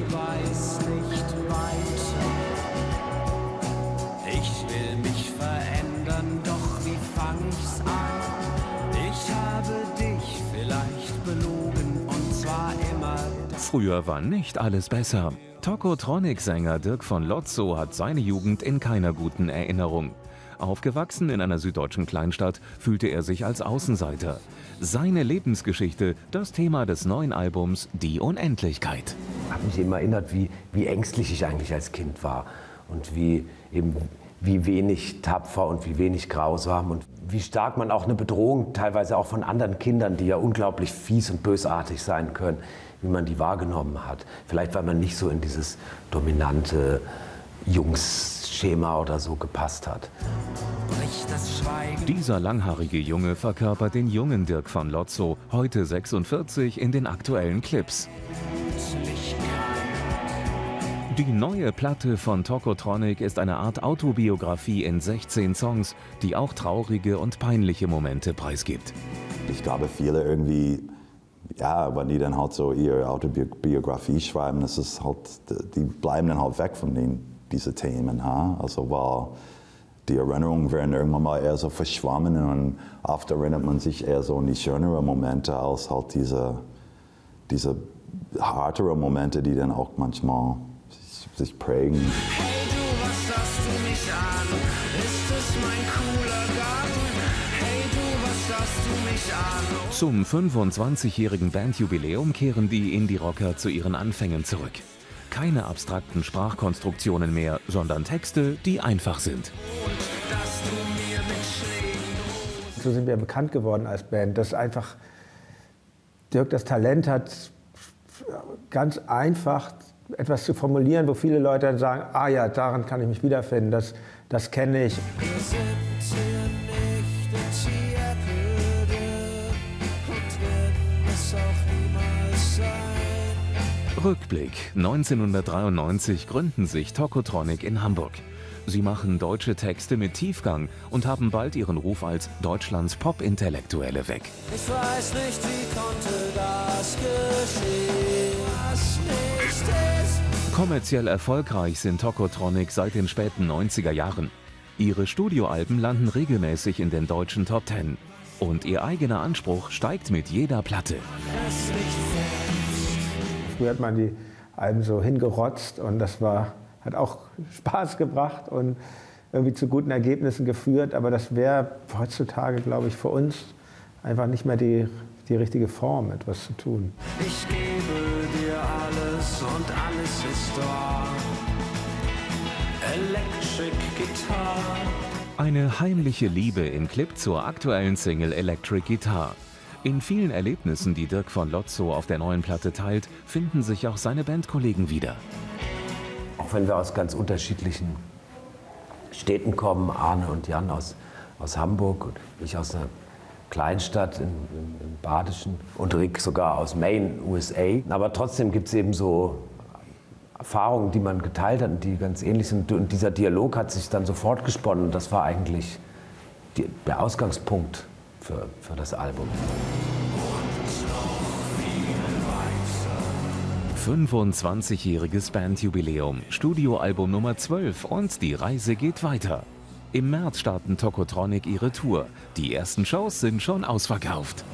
ich weiß nicht weiter. Ich will mich verändern, doch wie fang ich's an? Ich habe dich vielleicht belogen und zwar immer. Früher war nicht alles besser. Tokotronic-Sänger Dirk von Lotzo hat seine Jugend in keiner guten Erinnerung. Aufgewachsen in einer süddeutschen Kleinstadt fühlte er sich als Außenseiter. Seine Lebensgeschichte, das Thema des neuen Albums Die Unendlichkeit. Ich habe mich eben erinnert, wie, wie ängstlich ich eigentlich als Kind war und wie, eben, wie wenig tapfer und wie wenig grausam und wie stark man auch eine Bedrohung teilweise auch von anderen Kindern, die ja unglaublich fies und bösartig sein können, wie man die wahrgenommen hat. Vielleicht weil man nicht so in dieses dominante Jungs-Schema oder so gepasst hat. Dieser langhaarige Junge verkörpert den jungen Dirk von Lotzo, heute 46, in den aktuellen Clips. Die neue Platte von Tokotronic ist eine Art Autobiografie in 16 Songs, die auch traurige und peinliche Momente preisgibt. Ich glaube, viele irgendwie, ja, wenn die dann halt so ihre Autobiografie schreiben, das ist halt, die bleiben dann halt weg von den, diesen Themen. Ha? Also, weil die Erinnerungen werden irgendwann mal eher so verschwommen und oft erinnert man sich eher so an die schöneren Momente als halt diese, diese härteren Momente, die dann auch manchmal sich, sich prägen. Hey du, was schaust du mich an? Ist es mein cooler Garten? Hey du, was schaust du mich an? Zum 25-jährigen Bandjubiläum kehren die Indie-Rocker zu ihren Anfängen zurück. Keine abstrakten Sprachkonstruktionen mehr, sondern Texte, die einfach sind. So sind wir bekannt geworden als Band, dass einfach Dirk das Talent hat, ganz einfach etwas zu formulieren, wo viele Leute dann sagen, ah ja, daran kann ich mich wiederfinden, das, das kenne ich. Wir sind hier nicht Rückblick. 1993 gründen sich Tokotronic in Hamburg. Sie machen deutsche Texte mit Tiefgang und haben bald ihren Ruf als Deutschlands Pop-Intellektuelle weg. Ich weiß nicht, wie konnte das geschehen, was nicht ist. Kommerziell erfolgreich sind Tokotronic seit den späten 90er Jahren. Ihre Studioalben landen regelmäßig in den deutschen Top Ten. Und ihr eigener Anspruch steigt mit jeder Platte. Früher hat man die Alben so hingerotzt und das war, hat auch Spaß gebracht und irgendwie zu guten Ergebnissen geführt. Aber das wäre heutzutage, glaube ich, für uns einfach nicht mehr die, die richtige Form, etwas zu tun. Ich gebe dir alles und alles ist da. Electric Guitar. Eine heimliche Liebe im Clip zur aktuellen Single Electric Guitar. In vielen Erlebnissen, die Dirk von Lotzo auf der neuen Platte teilt, finden sich auch seine Bandkollegen wieder. Auch wenn wir aus ganz unterschiedlichen Städten kommen, Arne und Jan aus, aus Hamburg und ich aus einer Kleinstadt im, im, im Badischen und Rick sogar aus Maine, USA. Aber trotzdem gibt es eben so Erfahrungen, die man geteilt hat und die ganz ähnlich sind. Und dieser Dialog hat sich dann sofort gesponnen und das war eigentlich die, der Ausgangspunkt für, für das Album. 25-jähriges Bandjubiläum, Studioalbum Nummer 12 und die Reise geht weiter. Im März starten Tokotronic ihre Tour. Die ersten Shows sind schon ausverkauft.